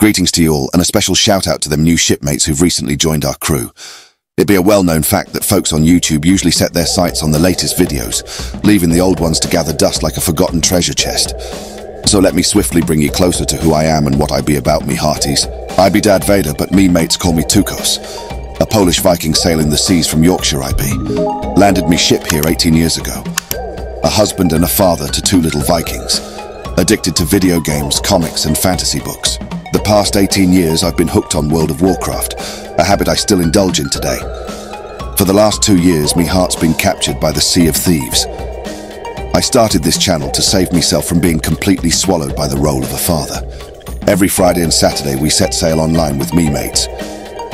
Greetings to you all, and a special shout out to them new shipmates who've recently joined our crew. It'd be a well-known fact that folks on YouTube usually set their sights on the latest videos, leaving the old ones to gather dust like a forgotten treasure chest. So let me swiftly bring you closer to who I am and what I be about me hearties. I be Dad Vader, but me mates call me Tukos. A Polish Viking sailing the seas from Yorkshire I be. Landed me ship here 18 years ago. A husband and a father to two little Vikings. Addicted to video games, comics and fantasy books. The past 18 years I've been hooked on World of Warcraft, a habit I still indulge in today. For the last two years, me heart's been captured by the Sea of Thieves. I started this channel to save myself from being completely swallowed by the role of a father. Every Friday and Saturday we set sail online with me mates.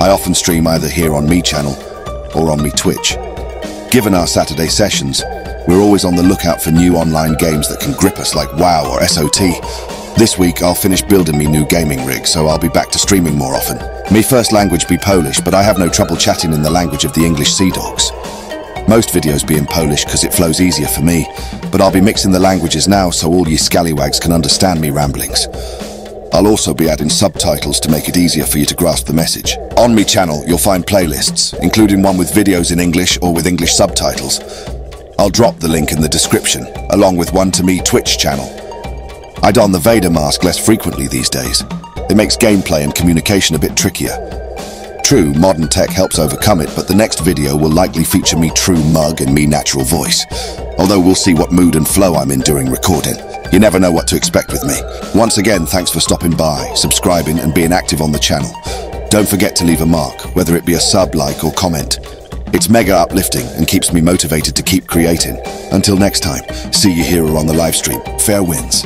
I often stream either here on me channel or on me Twitch. Given our Saturday sessions, we're always on the lookout for new online games that can grip us like WoW or SOT, this week I'll finish building me new gaming rig, so I'll be back to streaming more often. Me first language be Polish, but I have no trouble chatting in the language of the English Sea Dogs. Most videos be in Polish because it flows easier for me, but I'll be mixing the languages now so all ye scallywags can understand me ramblings. I'll also be adding subtitles to make it easier for you to grasp the message. On me channel, you'll find playlists, including one with videos in English or with English subtitles. I'll drop the link in the description, along with one to me Twitch channel. I don the Vader mask less frequently these days. It makes gameplay and communication a bit trickier. True, modern tech helps overcome it, but the next video will likely feature me true mug and me natural voice. Although we'll see what mood and flow I'm in during recording. You never know what to expect with me. Once again, thanks for stopping by, subscribing and being active on the channel. Don't forget to leave a mark, whether it be a sub, like or comment. It's mega uplifting and keeps me motivated to keep creating. Until next time, see you here or on the live stream. Fair winds.